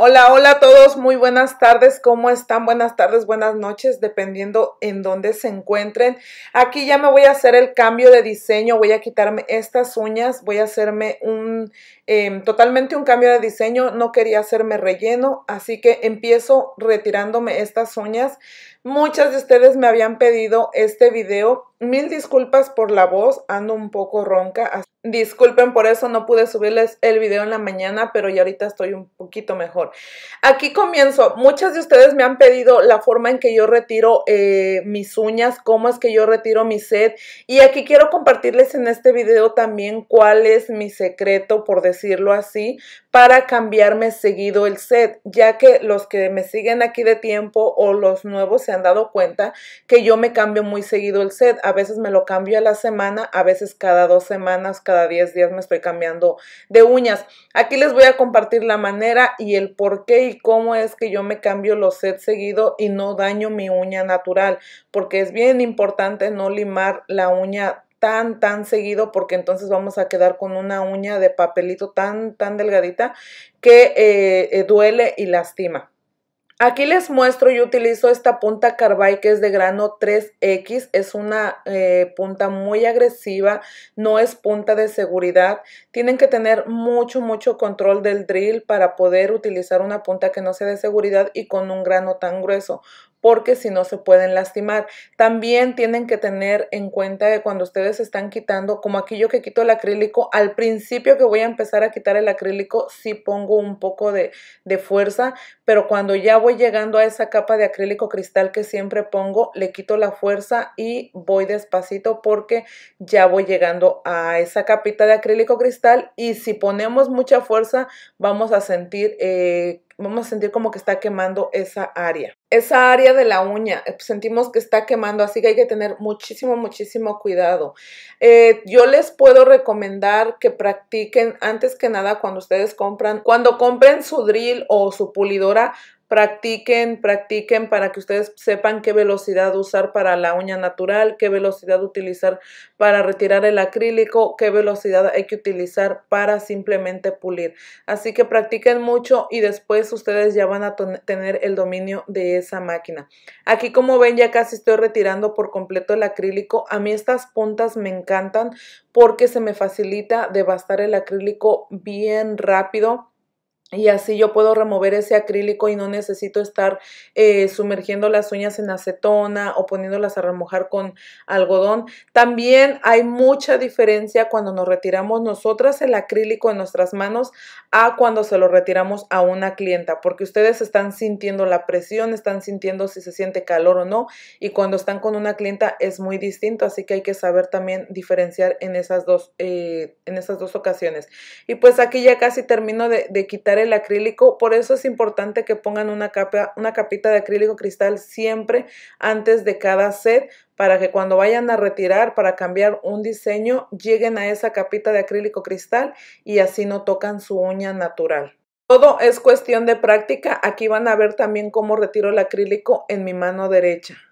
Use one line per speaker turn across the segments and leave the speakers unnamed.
Hola, hola a todos, muy buenas tardes, ¿cómo están? Buenas tardes, buenas noches, dependiendo en dónde se encuentren. Aquí ya me voy a hacer el cambio de diseño, voy a quitarme estas uñas, voy a hacerme un em, totalmente un cambio de diseño, no quería hacerme relleno, así que empiezo retirándome estas uñas. Muchas de ustedes me habían pedido este video, mil disculpas por la voz, ando un poco ronca, Disculpen por eso, no pude subirles el video en la mañana, pero ya ahorita estoy un poquito mejor. Aquí comienzo. Muchas de ustedes me han pedido la forma en que yo retiro eh, mis uñas, cómo es que yo retiro mi set. Y aquí quiero compartirles en este video también cuál es mi secreto, por decirlo así, para cambiarme seguido el set, ya que los que me siguen aquí de tiempo o los nuevos se han dado cuenta que yo me cambio muy seguido el set. A veces me lo cambio a la semana, a veces cada dos semanas, cada diez días me estoy cambiando de uñas. Aquí les voy a compartir la manera y el por qué y cómo es que yo me cambio los sets seguido y no daño mi uña natural, porque es bien importante no limar la uña tan, tan seguido porque entonces vamos a quedar con una uña de papelito tan, tan delgadita que eh, eh, duele y lastima. Aquí les muestro, yo utilizo esta punta Carbide que es de grano 3X, es una eh, punta muy agresiva, no es punta de seguridad. Tienen que tener mucho, mucho control del drill para poder utilizar una punta que no sea de seguridad y con un grano tan grueso porque si no se pueden lastimar. También tienen que tener en cuenta que cuando ustedes están quitando, como aquí yo que quito el acrílico, al principio que voy a empezar a quitar el acrílico, sí pongo un poco de, de fuerza, pero cuando ya voy llegando a esa capa de acrílico cristal que siempre pongo, le quito la fuerza y voy despacito porque ya voy llegando a esa capita de acrílico cristal y si ponemos mucha fuerza vamos a sentir... Eh, vamos a sentir como que está quemando esa área. Esa área de la uña, eh, sentimos que está quemando, así que hay que tener muchísimo, muchísimo cuidado. Eh, yo les puedo recomendar que practiquen antes que nada cuando ustedes compran, cuando compren su drill o su pulidora, practiquen, practiquen para que ustedes sepan qué velocidad usar para la uña natural, qué velocidad utilizar para retirar el acrílico, qué velocidad hay que utilizar para simplemente pulir. Así que practiquen mucho y después ustedes ya van a tener el dominio de esa máquina. Aquí como ven ya casi estoy retirando por completo el acrílico. A mí estas puntas me encantan porque se me facilita devastar el acrílico bien rápido y así yo puedo remover ese acrílico y no necesito estar eh, sumergiendo las uñas en acetona o poniéndolas a remojar con algodón. También hay mucha diferencia cuando nos retiramos nosotras el acrílico en nuestras manos a cuando se lo retiramos a una clienta, porque ustedes están sintiendo la presión, están sintiendo si se siente calor o no, y cuando están con una clienta es muy distinto, así que hay que saber también diferenciar en esas dos, eh, en esas dos ocasiones. Y pues aquí ya casi termino de, de quitar el acrílico, por eso es importante que pongan una, capa, una capita de acrílico cristal siempre antes de cada set para que cuando vayan a retirar para cambiar un diseño lleguen a esa capita de acrílico cristal y así no tocan su uña natural. Todo es cuestión de práctica. Aquí van a ver también cómo retiro el acrílico en mi mano derecha.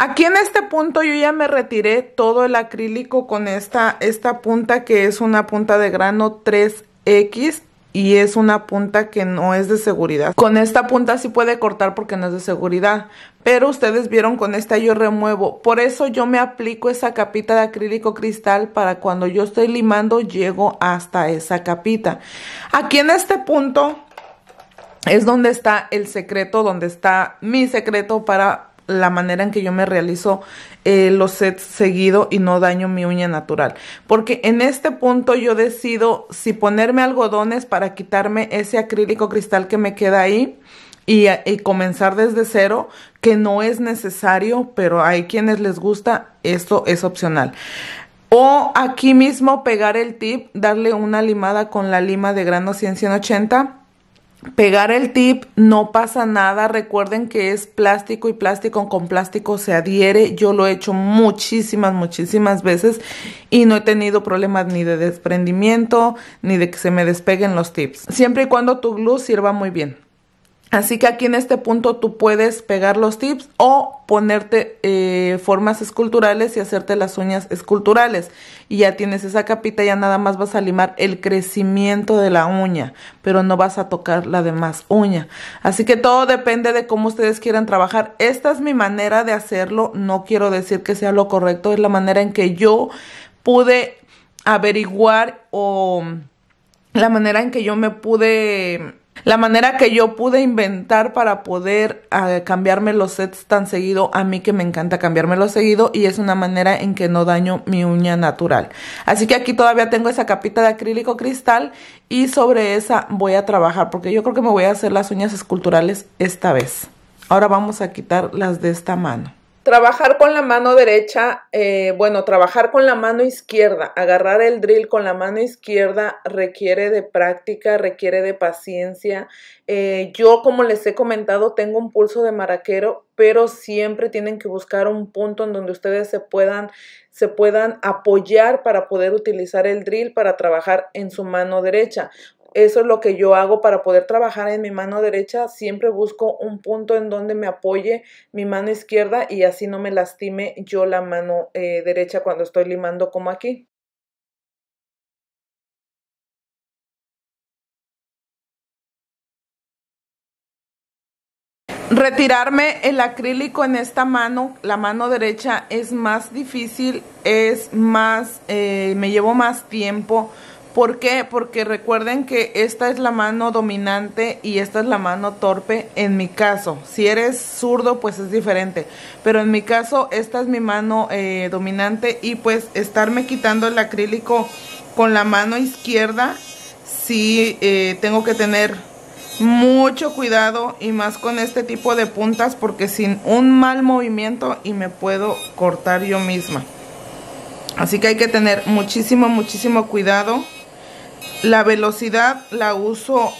Aquí en este punto yo ya me retiré todo el acrílico con esta, esta punta que es una punta de grano 3X y es una punta que no es de seguridad. Con esta punta sí puede cortar porque no es de seguridad, pero ustedes vieron con esta yo remuevo. Por eso yo me aplico esa capita de acrílico cristal para cuando yo estoy limando llego hasta esa capita. Aquí en este punto es donde está el secreto, donde está mi secreto para la manera en que yo me realizo eh, los sets seguido y no daño mi uña natural. Porque en este punto yo decido si ponerme algodones para quitarme ese acrílico cristal que me queda ahí y, y comenzar desde cero, que no es necesario, pero hay quienes les gusta, esto es opcional. O aquí mismo pegar el tip, darle una limada con la lima de grano 100 180 pegar el tip, no pasa nada. Recuerden que es plástico y plástico con plástico se adhiere. Yo lo he hecho muchísimas, muchísimas veces y no he tenido problemas ni de desprendimiento ni de que se me despeguen los tips. Siempre y cuando tu glue sirva muy bien. Así que aquí en este punto tú puedes pegar los tips o ponerte eh, formas esculturales y hacerte las uñas esculturales. Y ya tienes esa capita, ya nada más vas a limar el crecimiento de la uña, pero no vas a tocar la demás uña. Así que todo depende de cómo ustedes quieran trabajar. Esta es mi manera de hacerlo, no quiero decir que sea lo correcto, es la manera en que yo pude averiguar o la manera en que yo me pude la manera que yo pude inventar para poder uh, cambiarme los sets tan seguido, a mí que me encanta cambiármelo seguido y es una manera en que no daño mi uña natural. Así que aquí todavía tengo esa capita de acrílico cristal y sobre esa voy a trabajar porque yo creo que me voy a hacer las uñas esculturales esta vez. Ahora vamos a quitar las de esta mano. Trabajar con la mano derecha, eh, bueno, trabajar con la mano izquierda, agarrar el drill con la mano izquierda requiere de práctica, requiere de paciencia. Eh, yo, como les he comentado, tengo un pulso de maraquero, pero siempre tienen que buscar un punto en donde ustedes se puedan, se puedan apoyar para poder utilizar el drill para trabajar en su mano derecha. Eso es lo que yo hago para poder trabajar en mi mano derecha. Siempre busco un punto en donde me apoye mi mano izquierda y así no me lastime yo la mano eh, derecha cuando estoy limando como aquí. Retirarme el acrílico en esta mano, la mano derecha, es más difícil, es más, eh, me llevo más tiempo ¿Por qué? Porque recuerden que esta es la mano dominante y esta es la mano torpe en mi caso. Si eres zurdo, pues es diferente. Pero en mi caso, esta es mi mano eh, dominante y pues estarme quitando el acrílico con la mano izquierda, sí eh, tengo que tener mucho cuidado y más con este tipo de puntas porque sin un mal movimiento y me puedo cortar yo misma. Así que hay que tener muchísimo, muchísimo cuidado. La velocidad la uso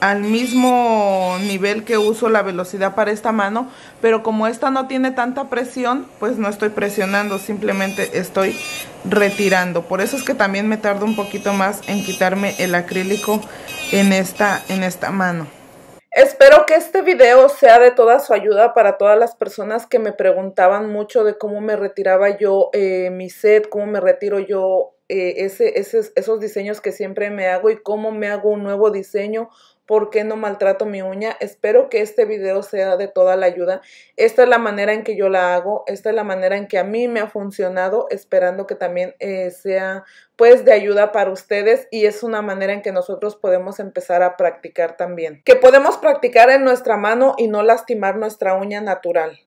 al mismo nivel que uso la velocidad para esta mano, pero como esta no tiene tanta presión, pues no estoy presionando, simplemente estoy retirando. Por eso es que también me tardo un poquito más en quitarme el acrílico en esta, en esta mano. Espero que este video sea de toda su ayuda para todas las personas que me preguntaban mucho de cómo me retiraba yo eh, mi set, cómo me retiro yo eh, ese, esos diseños que siempre me hago y cómo me hago un nuevo diseño, por qué no maltrato mi uña. Espero que este video sea de toda la ayuda. Esta es la manera en que yo la hago, esta es la manera en que a mí me ha funcionado, esperando que también eh, sea pues de ayuda para ustedes y es una manera en que nosotros podemos empezar a practicar también. Que podemos practicar en nuestra mano y no lastimar nuestra uña natural.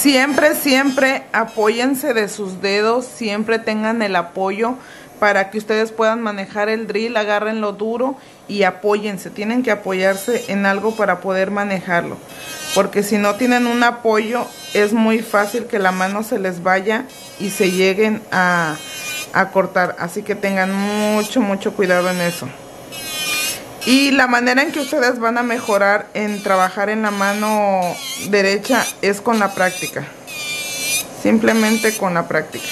Siempre, siempre apóyense de sus dedos, siempre tengan el apoyo para que ustedes puedan manejar el drill, agárrenlo duro y apóyense. Tienen que apoyarse en algo para poder manejarlo. Porque si no tienen un apoyo, es muy fácil que la mano se les vaya y se lleguen a, a cortar. Así que tengan mucho, mucho cuidado en eso. Y la manera en que ustedes van a mejorar en trabajar en la mano derecha es con la práctica. Simplemente con la práctica.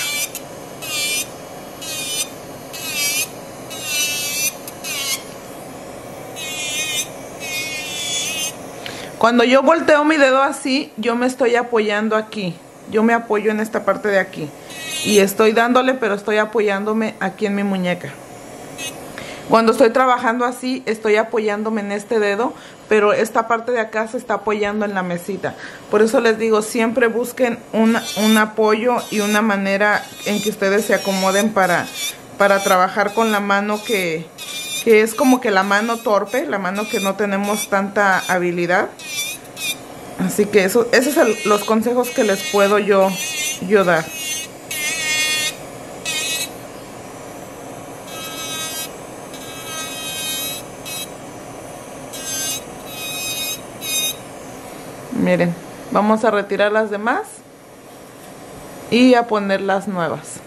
Cuando yo volteo mi dedo así, yo me estoy apoyando aquí. Yo me apoyo en esta parte de aquí. Y estoy dándole, pero estoy apoyándome aquí en mi muñeca. Cuando estoy trabajando así, estoy apoyándome en este dedo, pero esta parte de acá se está apoyando en la mesita. Por eso les digo, siempre busquen un, apoyo y una manera en que ustedes se acomoden para, para trabajar con la mano que, que es como que la mano torpe, la mano que no tenemos tanta habilidad. Así que eso, esos son los consejos que les puedo yo, yo dar. Miren, vamos a retirar las demás y a poner las nuevas.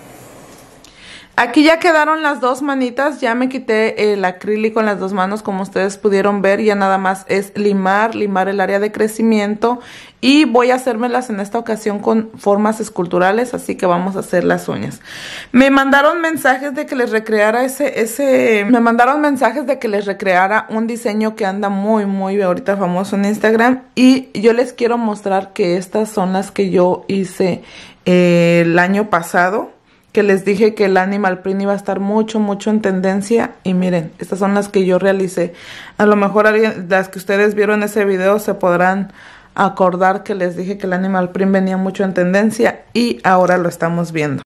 Aquí ya quedaron las dos manitas, ya me quité el acrílico en las dos manos como ustedes pudieron ver, ya nada más es limar, limar el área de crecimiento y voy a hacérmelas en esta ocasión con formas esculturales, así que vamos a hacer las uñas. Me mandaron mensajes de que les recreara ese, ese, me mandaron mensajes de que les recreara un diseño que anda muy, muy ahorita famoso en Instagram y yo les quiero mostrar que estas son las que yo hice eh, el año pasado que les dije que el animal print iba a estar mucho, mucho en tendencia. Y miren, estas son las que yo realicé. A lo mejor las que ustedes vieron ese video se podrán acordar que les dije que el animal print venía mucho en tendencia y ahora lo estamos viendo.